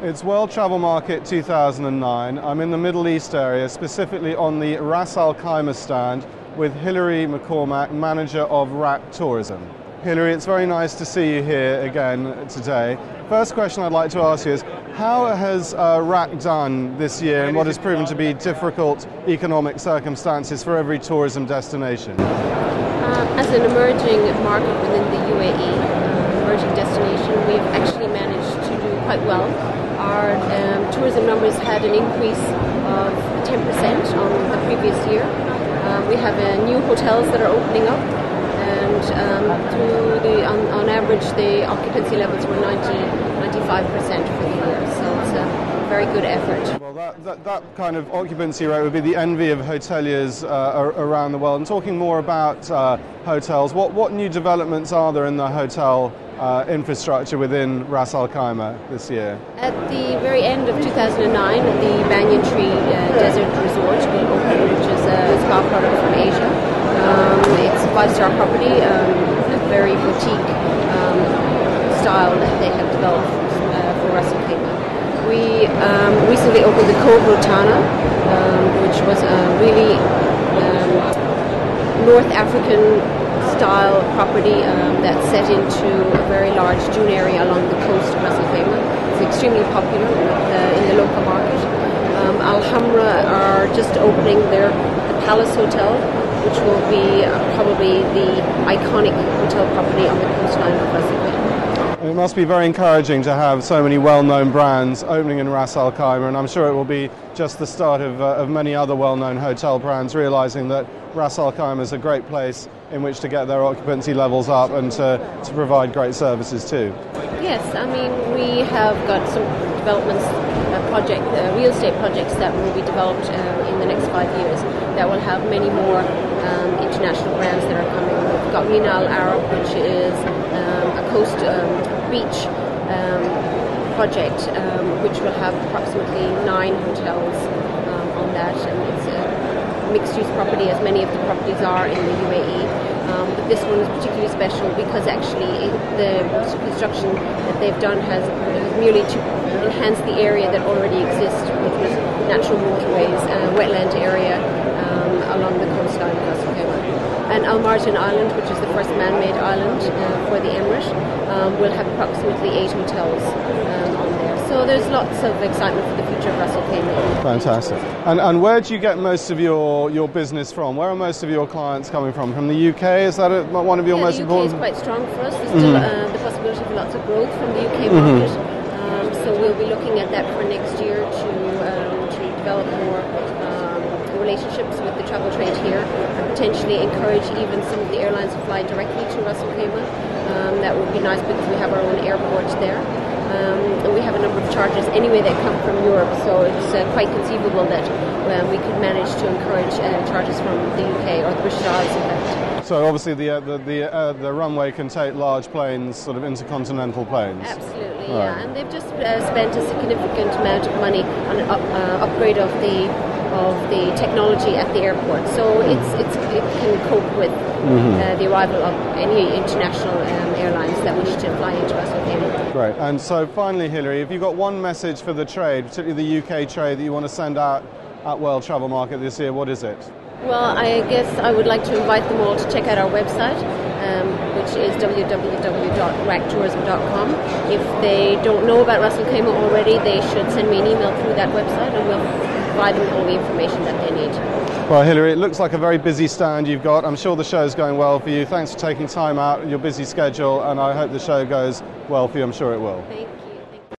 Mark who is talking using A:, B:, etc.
A: It's World Travel Market 2009. I'm in the Middle East area, specifically on the Ras Al Khaimah stand with Hilary McCormack, manager of RAK Tourism. Hilary, it's very nice to see you here again today. First question I'd like to ask you is how has uh, RAK done this year in what has proven to be difficult economic circumstances for every tourism destination?
B: Uh, as an emerging market within the UAE, uh, emerging destination, we've actually managed to do quite well our um, tourism numbers had an increase of 10% on the previous year. Um, we have uh, new hotels that are opening up, and um, the on, on, average, the occupancy levels were 90, 95% for the year. So it's a very good effort.
A: Well, that, that, that kind of occupancy rate would be the envy of hoteliers uh, around the world. And talking more about uh, hotels, what, what new developments are there in the hotel uh, infrastructure within Ras Al Khaimah this year?
B: At the very end of 2009, the Banyan Tree uh, Desert Resort will open, which is a spa product from Asia. Um, it's a five-star property, um, a very boutique um, style that they have developed uh, for Ras Al Khaimah. We um, recently opened the Cove Rotana, um, which was a really um, North African style property um, that's set into a very large dune area along the coast of Ras. It's extremely popular in the local market. Um, Al Hamra are just opening their the Palace Hotel, which will be uh, probably the iconic hotel property on the coastline of Ras.
A: It must be very encouraging to have so many well-known brands opening in Ras Al Khaimah, and I'm sure it will be just the start of, uh, of many other well-known hotel brands realizing that Ras Al Khaimah is a great place in which to get their occupancy levels up and to, to provide great services too.
B: Yes, I mean we have got some developments, uh, project, uh, real estate projects that will be developed uh, in the next five years that will have many more um, international brands that are coming. We've got Mina Al Arab, which is um, a coast um, beach um, project, um, which will have approximately nine hotels um, on that, and it's a mixed-use property, as many of the properties are in the UAE. Um, but this one is particularly special because actually the construction that they've done has, has merely to enhance the area that already exists, which was natural waterways, uh, wetland area um, along the coastline of Ras And Al Marjan Island, which is the first man-made island uh, for the Emirate, um, will have approximately eight hotels um, on there. So there's lots of excitement for the future of Khaimah.
A: Fantastic. And, and where do you get most of your, your business from? Where are most of your clients coming from? From the UK? Is that a, one of your
B: yeah,
A: most
B: the UK
A: important?
B: is quite strong for us. There's still mm-hmm. uh, the possibility of lots of growth from the UK mm-hmm. market. Um, so we'll be looking at that for next year to, um, to develop more relationships with the travel trade here and potentially encourage even some of the airlines to fly directly to Ras Al Khaimah. Um, that would be nice because we have our own airport there. Um, and we have a number of charters anyway that come from Europe, so it's uh, quite conceivable that uh, we could manage to encourage uh, charters from the UK or the British Isles, in fact.
A: So obviously the uh, the the, uh, the, runway can take large planes, sort of intercontinental planes.
B: Absolutely, right. yeah. And they've just uh, spent a significant amount of money on an up, upgrade of the of the technology at the airport. So it's, it's, it can cope with mm-hmm. uh, the arrival of any international um, airlines that wish to fly into Ras Khaimah.
A: Great. And so finally, Hilary, have you got one message for the trade, particularly the UK trade, that you want to send out at World Travel Market this year? What is it?
B: Well, I guess I would like to invite them all to check out our website, um, which is www.raktourism.com. If they don't know about Ras Al Khaimah already, they should send me an email through that website and we'll provide them all the information that they need.
A: Well, Hilary, it looks like a very busy stand you've got. I'm sure the show's going well for you. Thanks for taking time out of your busy schedule, and I hope the show goes well for you. I'm sure it will.
B: Thank